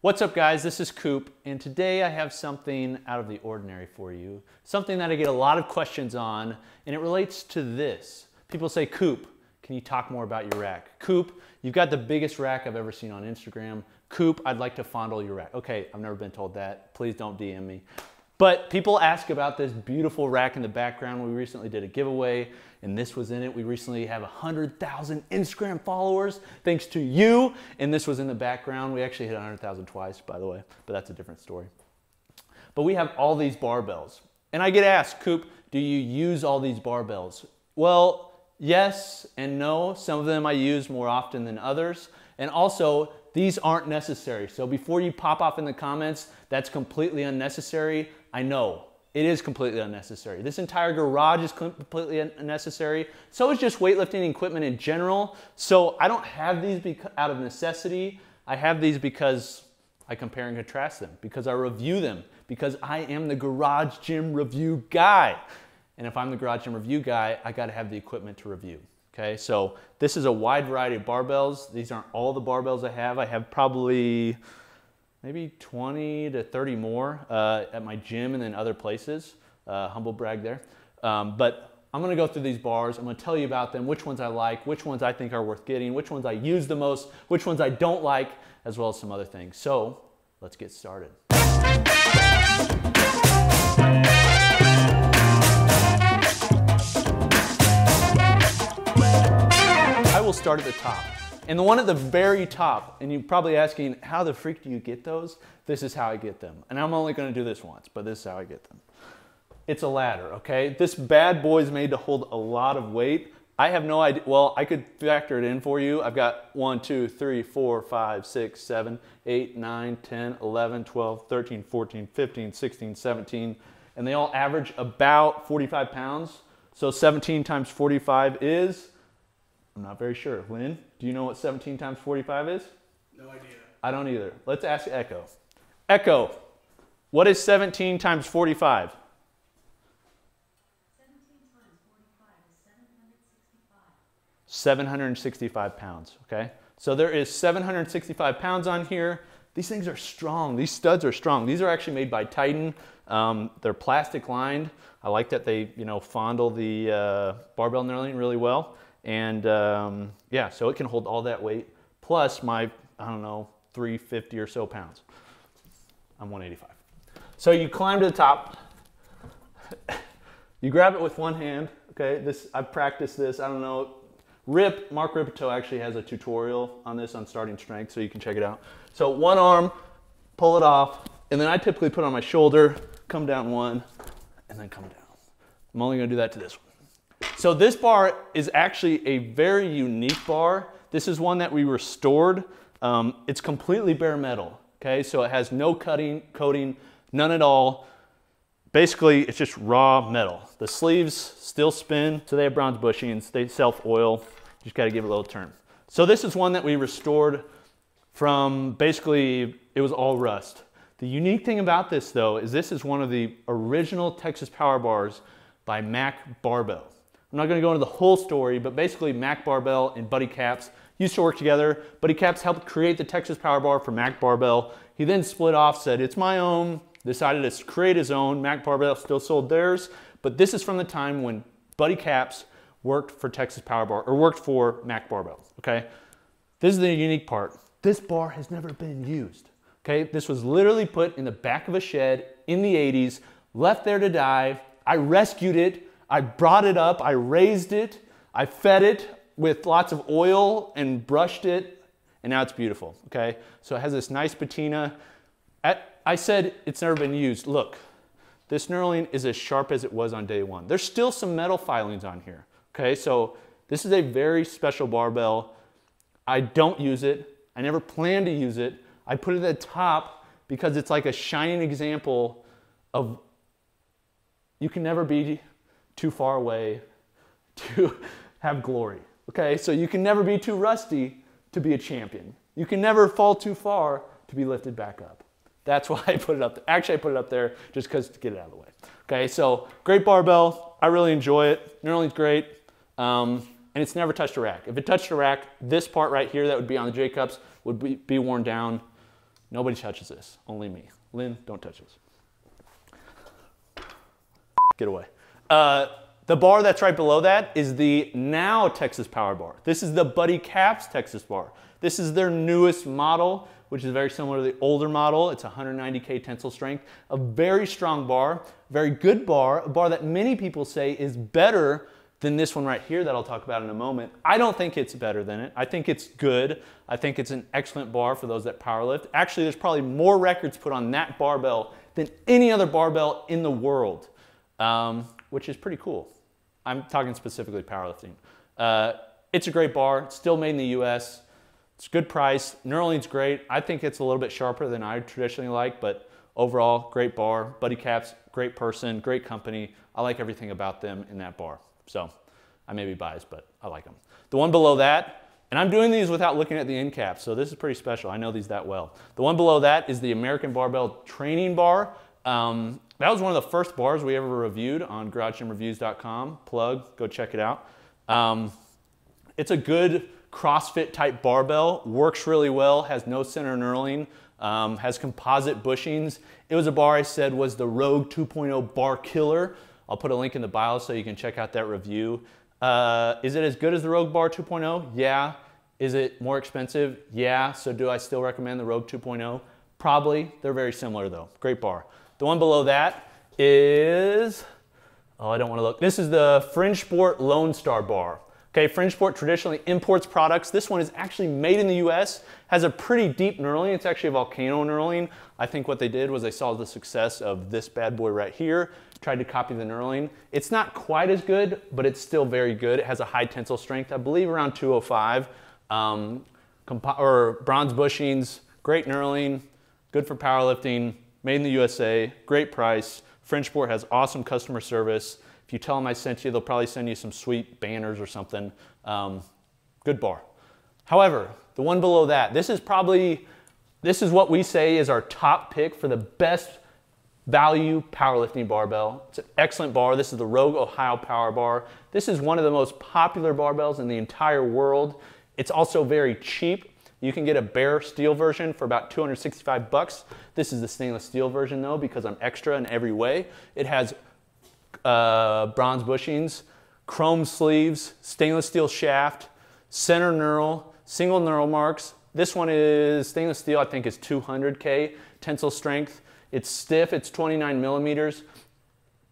What's up guys, this is Coop, and today I have something out of the ordinary for you. Something that I get a lot of questions on, and it relates to this. People say, Coop, can you talk more about your rack? Coop, you've got the biggest rack I've ever seen on Instagram. Coop, I'd like to fondle your rack. Okay, I've never been told that. Please don't DM me. But people ask about this beautiful rack in the background. We recently did a giveaway and this was in it. We recently have 100,000 Instagram followers thanks to you. And this was in the background. We actually hit 100,000 twice, by the way, but that's a different story. But we have all these barbells. And I get asked, Coop, do you use all these barbells? Well, yes and no. Some of them I use more often than others. And also, these aren't necessary. So before you pop off in the comments, that's completely unnecessary. I know it is completely unnecessary. This entire garage is completely unnecessary. So is just weightlifting equipment in general. So I don't have these out of necessity. I have these because I compare and contrast them, because I review them, because I am the garage gym review guy. And if I'm the garage gym review guy, I gotta have the equipment to review. Okay, so this is a wide variety of barbells. These aren't all the barbells I have. I have probably maybe 20 to 30 more uh, at my gym and then other places. Uh, humble brag there. Um, but I'm gonna go through these bars. I'm gonna tell you about them, which ones I like, which ones I think are worth getting, which ones I use the most, which ones I don't like, as well as some other things. So let's get started. I will start at the top. And the one at the very top, and you're probably asking, how the freak do you get those? This is how I get them. And I'm only gonna do this once, but this is how I get them. It's a ladder, okay? This bad boy is made to hold a lot of weight. I have no idea, well, I could factor it in for you. I've got 1, 2, 3, 4, 5, 6, 7, 8, 9, 10, 11, 12, 13, 14, 15, 16, 17, and they all average about 45 pounds. So 17 times 45 is I'm not very sure. Lynn, do you know what 17 times 45 is? No idea. I don't either. Let's ask Echo. Echo, what is 17 times 45? 17 times 45 is 765. 765 pounds, okay? So there is 765 pounds on here. These things are strong. These studs are strong. These are actually made by Titan. Um, they're plastic lined. I like that they, you know, fondle the uh, barbell knurling really well. And um, yeah, so it can hold all that weight plus my, I don't know, 350 or so pounds. I'm 185. So you climb to the top. you grab it with one hand. Okay, this I've practiced this. I don't know. Rip, Mark Rippetoe actually has a tutorial on this on starting strength, so you can check it out. So one arm, pull it off, and then I typically put on my shoulder, come down one, and then come down. I'm only gonna do that to this one. So this bar is actually a very unique bar. This is one that we restored. Um, it's completely bare metal, okay? So it has no cutting, coating, none at all. Basically, it's just raw metal. The sleeves still spin, so they have bronze bushings, they self-oil. Just gotta give it a little turn. So this is one that we restored from basically, it was all rust. The unique thing about this though, is this is one of the original Texas Power Bars by Mac Barbell. I'm not gonna go into the whole story, but basically Mac Barbell and Buddy Capps used to work together. Buddy Capps helped create the Texas Power Bar for Mac Barbell. He then split off, said, it's my own, decided to create his own. Mac Barbell still sold theirs, but this is from the time when Buddy Capps worked for Texas Power Bar, or worked for Mac Barbell, okay? This is the unique part. This bar has never been used, okay? This was literally put in the back of a shed in the 80s, left there to die. I rescued it I brought it up, I raised it, I fed it with lots of oil and brushed it, and now it's beautiful, okay? So it has this nice patina. At, I said it's never been used. Look, this knurling is as sharp as it was on day one. There's still some metal filings on here, okay? So this is a very special barbell. I don't use it. I never plan to use it. I put it at the top because it's like a shining example of you can never be too far away to have glory. Okay, so you can never be too rusty to be a champion. You can never fall too far to be lifted back up. That's why I put it up there. Actually, I put it up there just because to get it out of the way. Okay, so great barbell. I really enjoy it. Knurling's great. Um, and it's never touched a rack. If it touched a rack, this part right here that would be on the J-cups would be, be worn down Nobody touches this, only me. Lynn, don't touch this. Get away. Uh, the bar that's right below that is the now Texas Power Bar. This is the Buddy Capps Texas Bar. This is their newest model, which is very similar to the older model. It's 190K tensile strength, a very strong bar, very good bar, a bar that many people say is better than this one right here that I'll talk about in a moment. I don't think it's better than it. I think it's good. I think it's an excellent bar for those that powerlift. Actually, there's probably more records put on that barbell than any other barbell in the world, um, which is pretty cool. I'm talking specifically powerlifting. Uh, it's a great bar, it's still made in the US. It's a good price. Knurling's great. I think it's a little bit sharper than I traditionally like, but overall, great bar. Buddy Capps, great person, great company. I like everything about them in that bar. So I may be biased, but I like them. The one below that, and I'm doing these without looking at the end cap, so this is pretty special. I know these that well. The one below that is the American Barbell Training Bar. Um, that was one of the first bars we ever reviewed on GarageGymReviews.com. Plug, go check it out. Um, it's a good CrossFit type barbell, works really well, has no center knurling, um, has composite bushings. It was a bar I said was the Rogue 2.0 bar killer. I'll put a link in the bio so you can check out that review. Uh, is it as good as the Rogue Bar 2.0? Yeah. Is it more expensive? Yeah. So do I still recommend the Rogue 2.0? Probably. They're very similar though. Great bar. The one below that is, oh, I don't want to look. This is the Fringe Sport Lone Star bar. Okay, Fringe Sport traditionally imports products. This one is actually made in the US, has a pretty deep knurling. It's actually a volcano knurling. I think what they did was they saw the success of this bad boy right here, tried to copy the knurling. It's not quite as good, but it's still very good. It has a high tensile strength, I believe around 205. Um, or bronze bushings, great knurling, good for powerlifting, made in the USA, great price. Fringe Sport has awesome customer service. If you tell them I sent you, they'll probably send you some sweet banners or something. Um, good bar. However, the one below that, this is probably, this is what we say is our top pick for the best value powerlifting barbell. It's an excellent bar. This is the Rogue Ohio Power Bar. This is one of the most popular barbells in the entire world. It's also very cheap. You can get a bare steel version for about 265 bucks. This is the stainless steel version though because I'm extra in every way. It has uh, bronze bushings, chrome sleeves, stainless steel shaft, center knurl, single knurl marks. This one is stainless steel, I think is 200K tensile strength. It's stiff, it's 29 millimeters.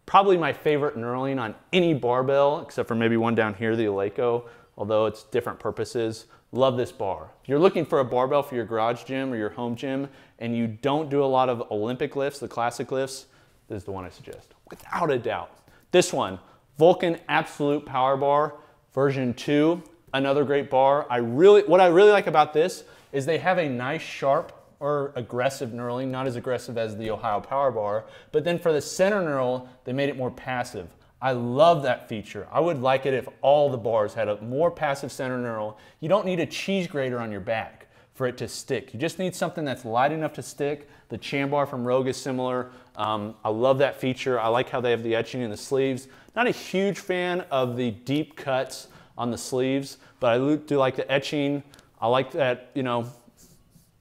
Probably my favorite knurling on any barbell, except for maybe one down here, the Eleiko, although it's different purposes. Love this bar. If you're looking for a barbell for your garage gym or your home gym, and you don't do a lot of Olympic lifts, the classic lifts, this is the one I suggest, without a doubt. This one, Vulcan Absolute Power Bar version 2, another great bar. I really, what I really like about this is they have a nice sharp or aggressive knurling, not as aggressive as the Ohio Power Bar, but then for the center knurl, they made it more passive. I love that feature. I would like it if all the bars had a more passive center knurl. You don't need a cheese grater on your back for it to stick. You just need something that's light enough to stick. The Chan bar from Rogue is similar. Um, I love that feature. I like how they have the etching in the sleeves. Not a huge fan of the deep cuts on the sleeves, but I do like the etching. I like that, you know,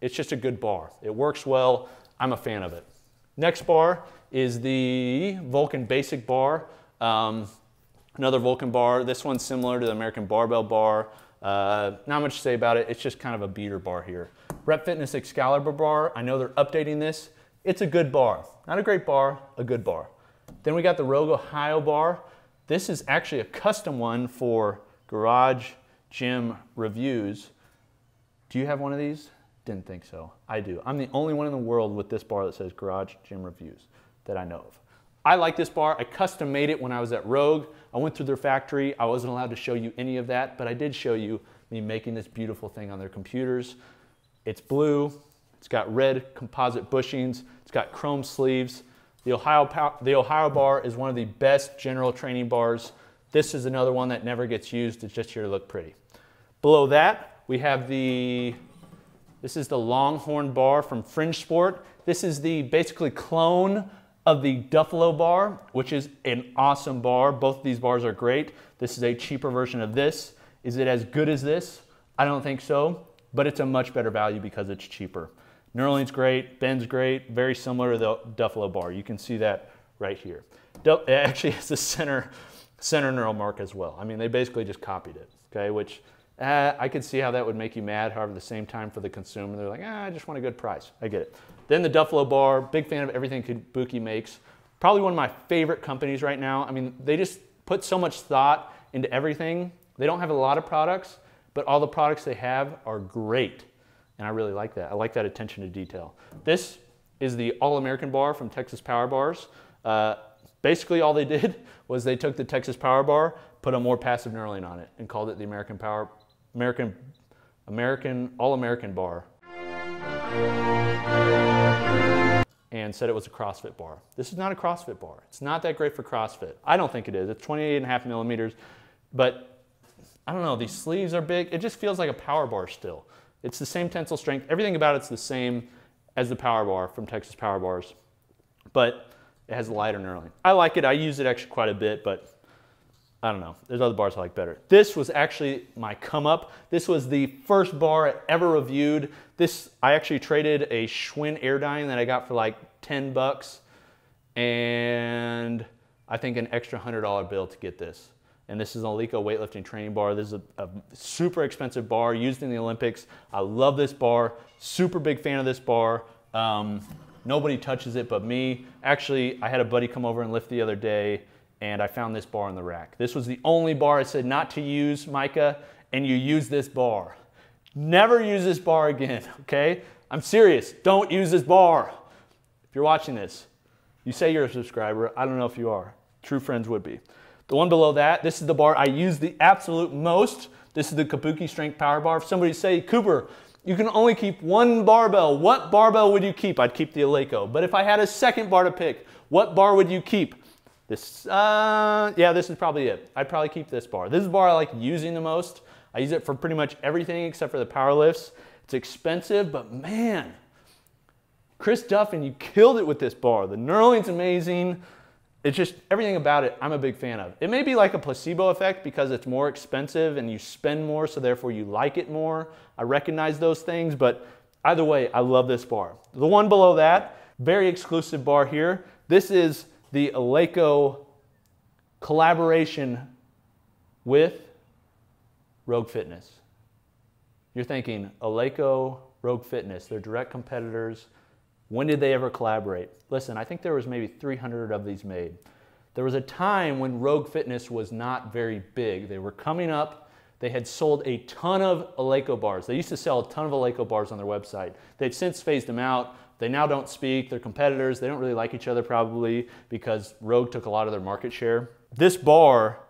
it's just a good bar. It works well. I'm a fan of it. Next bar is the Vulcan Basic Bar. Um, another Vulcan bar. This one's similar to the American Barbell Bar. Uh, not much to say about it. It's just kind of a beater bar here. Rep Fitness Excalibur bar. I know they're updating this. It's a good bar. Not a great bar, a good bar. Then we got the Rogue Ohio bar. This is actually a custom one for Garage Gym Reviews. Do you have one of these? Didn't think so. I do. I'm the only one in the world with this bar that says Garage Gym Reviews that I know of. I like this bar. I custom made it when I was at Rogue. I went through their factory. I wasn't allowed to show you any of that, but I did show you me making this beautiful thing on their computers. It's blue. It's got red composite bushings. It's got chrome sleeves. The Ohio, the Ohio bar is one of the best general training bars. This is another one that never gets used. It's just here to look pretty. Below that, we have the, this is the Longhorn bar from Fringe Sport. This is the basically clone of the Duffalo bar, which is an awesome bar. Both of these bars are great. This is a cheaper version of this. Is it as good as this? I don't think so, but it's a much better value because it's cheaper. Knurling's great, Bend's great, very similar to the Duffalo bar. You can see that right here. It actually has the center, center knurl mark as well. I mean, they basically just copied it, okay, which uh, I could see how that would make you mad. However, at the same time, for the consumer, they're like, ah, I just want a good price. I get it. Then the Duffalo bar, big fan of everything Kabuki makes. Probably one of my favorite companies right now. I mean, they just put so much thought into everything. They don't have a lot of products, but all the products they have are great. And I really like that. I like that attention to detail. This is the All American bar from Texas Power Bars. Uh, basically, all they did was they took the Texas Power Bar, put a more passive knurling on it, and called it the American Power, American, American All American Bar. And said it was a CrossFit bar. This is not a CrossFit bar. It's not that great for CrossFit. I don't think it is. It's 28 and a half millimeters, but I don't know, these sleeves are big. It just feels like a power bar still. It's the same tensile strength. Everything about it's the same as the power bar from Texas Power Bars, but it has a lighter knurling. I like it. I use it actually quite a bit, but I don't know. There's other bars I like better. This was actually my come up. This was the first bar I ever reviewed. This, I actually traded a Schwinn Airdyne that I got for like 10 bucks and I think an extra $100 bill to get this. And this is an Eleiko weightlifting training bar. This is a, a super expensive bar used in the Olympics. I love this bar. Super big fan of this bar. Um, nobody touches it but me. Actually, I had a buddy come over and lift the other day and I found this bar in the rack. This was the only bar I said not to use, Micah, and you use this bar. Never use this bar again, okay? I'm serious. Don't use this bar. If you're watching this, you say you're a subscriber. I don't know if you are. True friends would be. The one below that, this is the bar I use the absolute most. This is the Kabuki Strength Power Bar. If somebody say, Cooper, you can only keep one barbell. What barbell would you keep? I'd keep the Eleiko. But if I had a second bar to pick, what bar would you keep? This, uh, yeah, this is probably it. I'd probably keep this bar. This is bar I like using the most. I use it for pretty much everything except for the power lifts. It's expensive, but man, Chris Duffin, you killed it with this bar. The knurling's amazing. It's just everything about it I'm a big fan of. It may be like a placebo effect because it's more expensive and you spend more, so therefore you like it more. I recognize those things, but either way, I love this bar. The one below that, very exclusive bar here. This is the Eleiko collaboration with Rogue Fitness. You're thinking, Eleiko, Rogue Fitness, they're direct competitors. When did they ever collaborate? Listen, I think there was maybe 300 of these made. There was a time when Rogue Fitness was not very big. They were coming up. They had sold a ton of Eleiko bars. They used to sell a ton of Eleiko bars on their website. They've since phased them out. They now don't speak. They're competitors. They don't really like each other probably because Rogue took a lot of their market share. This bar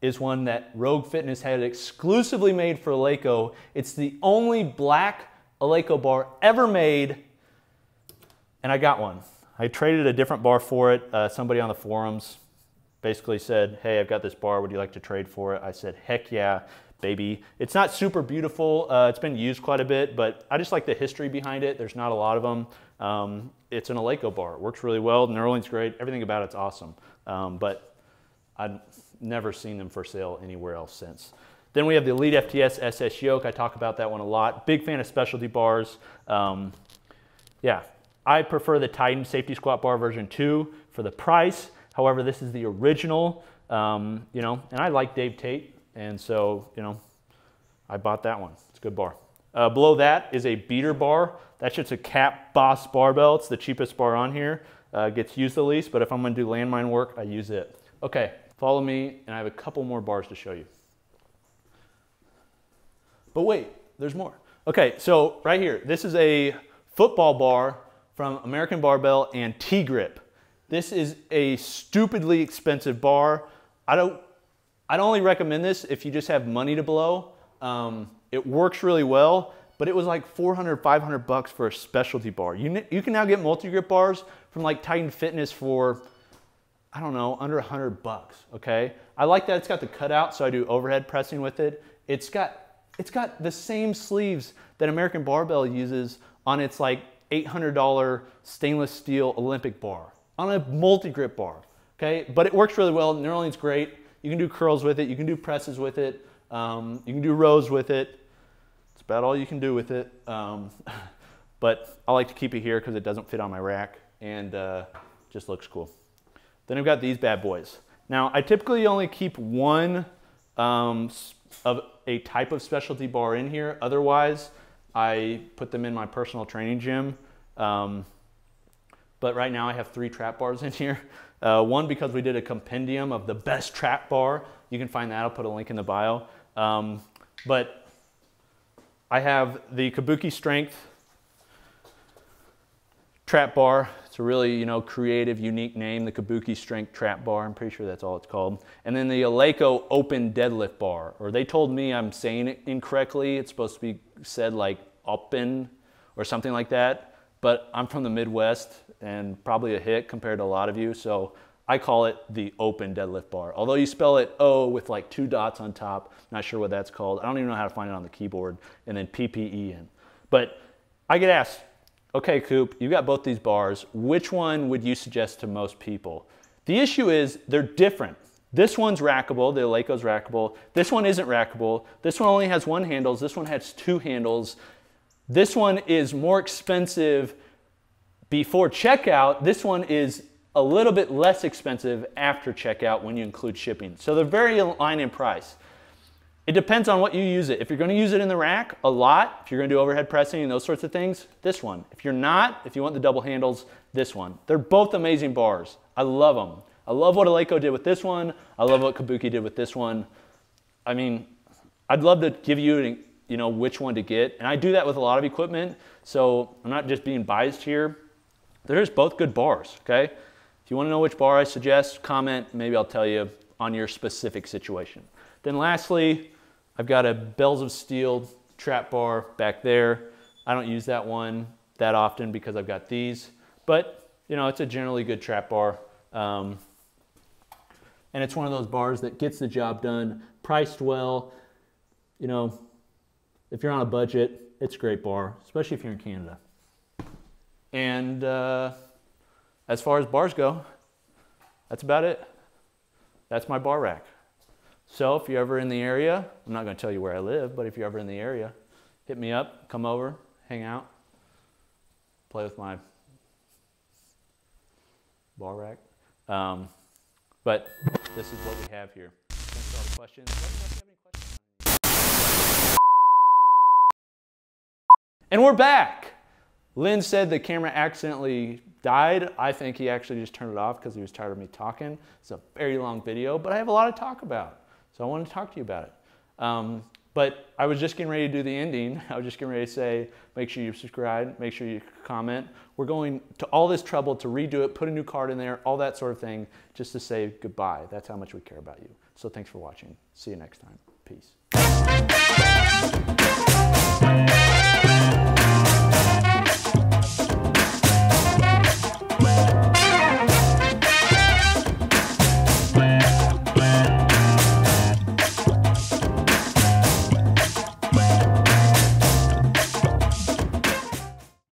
is one that Rogue Fitness had exclusively made for Eleiko. It's the only black Eleiko bar ever made, and I got one. I traded a different bar for it. Uh, somebody on the forums basically said, Hey, I've got this bar. Would you like to trade for it? I said, Heck yeah, baby. It's not super beautiful. Uh, it's been used quite a bit, but I just like the history behind it. There's not a lot of them. Um, it's an Eleiko bar. It works really well. Knurling's great. Everything about it's awesome. Um, but I've never seen them for sale anywhere else since. Then we have the Elite FTS SS Yoke. I talk about that one a lot. Big fan of specialty bars. Um, yeah, I prefer the Titan Safety Squat Bar version 2 for the price. However, this is the original, um, you know, and I like Dave Tate, and so, you know, I bought that one. It's a good bar. Uh, below that is a beater bar. That's just a cap boss barbell. It's the cheapest bar on here. Uh, gets used the least, but if I'm gonna do landmine work, I use it. Okay, follow me, and I have a couple more bars to show you. But wait, there's more. Okay, so right here, this is a football bar from American Barbell and T-Grip. This is a stupidly expensive bar. I don't, I'd only recommend this if you just have money to blow. Um, it works really well, but it was like 400, 500 bucks for a specialty bar. You, you can now get multi-grip bars from like Titan Fitness for, I don't know, under 100 bucks, okay? I like that it's got the cutout, so I do overhead pressing with it. It's got, it's got the same sleeves that American Barbell uses on its like $800 stainless steel Olympic bar, on a multi-grip bar, okay? But it works really well. Knurling's great. You can do curls with it. You can do presses with it. Um, you can do rows with it. It's about all you can do with it. Um, but I like to keep it here because it doesn't fit on my rack and uh, just looks cool. Then I've got these bad boys. Now I typically only keep one um, of a type of specialty bar in here. Otherwise, I put them in my personal training gym. Um, but right now I have three trap bars in here. Uh, one because we did a compendium of the best trap bar. You can find that. I'll put a link in the bio. Um, but I have the Kabuki Strength trap bar. It's a really, you know, creative, unique name, the Kabuki Strength Trap Bar. I'm pretty sure that's all it's called. And then the Eleiko Open Deadlift Bar, or they told me I'm saying it incorrectly. It's supposed to be said like open or something like that. But I'm from the Midwest and probably a hit compared to a lot of you. So I call it the open deadlift bar. Although you spell it O with like two dots on top, not sure what that's called. I don't even know how to find it on the keyboard. And then PPE in. But I get asked, okay, Coop, you've got both these bars. Which one would you suggest to most people? The issue is they're different. This one's rackable, the Eleiko's rackable. This one isn't rackable. This one only has one handles. This one has two handles. This one is more expensive before checkout. This one is a little bit less expensive after checkout when you include shipping. So they're very aligned in price. It depends on what you use it. If you're gonna use it in the rack a lot, if you're gonna do overhead pressing and those sorts of things, this one. If you're not, if you want the double handles, this one. They're both amazing bars. I love them. I love what Eleiko did with this one. I love what Kabuki did with this one. I mean, I'd love to give you, you know, which one to get. And I do that with a lot of equipment. So I'm not just being biased here. They're just both good bars, okay? You want to know which bar I suggest, comment. Maybe I'll tell you on your specific situation. Then lastly, I've got a Bells of Steel trap bar back there. I don't use that one that often because I've got these, but you know, it's a generally good trap bar. Um, and it's one of those bars that gets the job done, priced well. You know, if you're on a budget, it's a great bar, especially if you're in Canada. And uh, as far as bars go, that's about it. That's my bar rack. So if you're ever in the area, I'm not going to tell you where I live, but if you're ever in the area, hit me up, come over, hang out, play with my bar rack. Um, but this is what we have here. Thanks for all the questions? And we're back. Lynn said the camera accidentally died. I think he actually just turned it off because he was tired of me talking. It's a very long video, but I have a lot to talk about. So I want to talk to you about it. Um, but I was just getting ready to do the ending. I was just getting ready to say, make sure you subscribe, make sure you comment. We're going to all this trouble to redo it, put a new card in there, all that sort of thing, just to say goodbye. That's how much we care about you. So thanks for watching. See you next time. Peace.